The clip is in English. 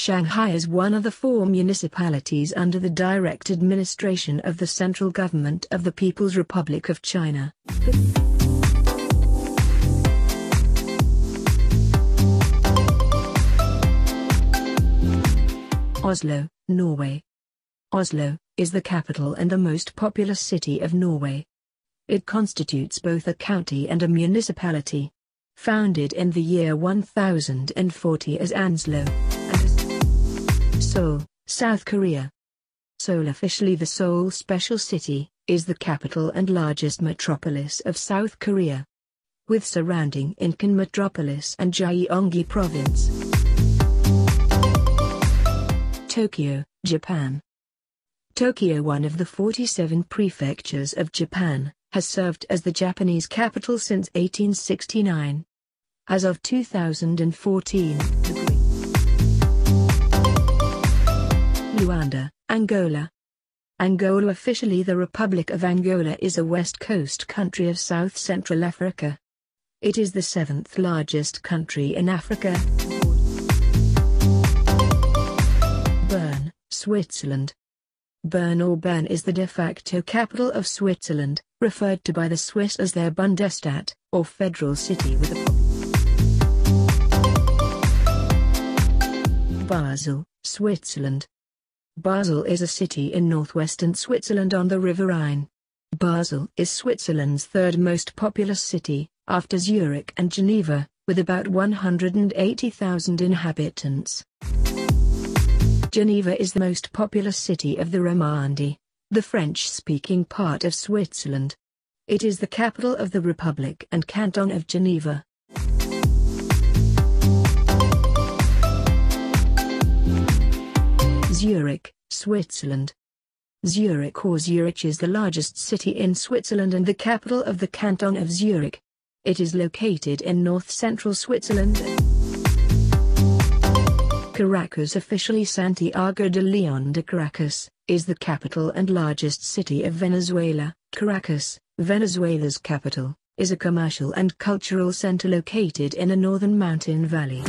Shanghai is one of the four municipalities under the direct administration of the central government of the People's Republic of China. Oslo, Norway. Oslo is the capital and the most populous city of Norway. It constitutes both a county and a municipality. Founded in the year 1040 as Anslo, Seoul, South Korea. Seoul officially the Seoul Special City, is the capital and largest metropolis of South Korea. With surrounding Incheon metropolis and Gyeonggi province. Tokyo, Japan. Tokyo one of the 47 prefectures of Japan, has served as the Japanese capital since 1869. As of 2014, Luanda, Angola. Angola officially the Republic of Angola is a west coast country of South Central Africa. It is the seventh largest country in Africa. Bern, Switzerland. Bern or Bern is the de facto capital of Switzerland, referred to by the Swiss as their Bundesstadt, or federal city with a Basel, Switzerland. Basel is a city in northwestern Switzerland on the River Rhine. Basel is Switzerland's third most populous city, after Zurich and Geneva, with about 180,000 inhabitants. Geneva is the most populous city of the Romandie, the French-speaking part of Switzerland. It is the capital of the Republic and Canton of Geneva. Zurich, Switzerland. Zurich or Zurich is the largest city in Switzerland and the capital of the canton of Zurich. It is located in north-central Switzerland. Caracas officially Santiago de Leon de Caracas, is the capital and largest city of Venezuela. Caracas, Venezuela's capital, is a commercial and cultural center located in a northern mountain valley.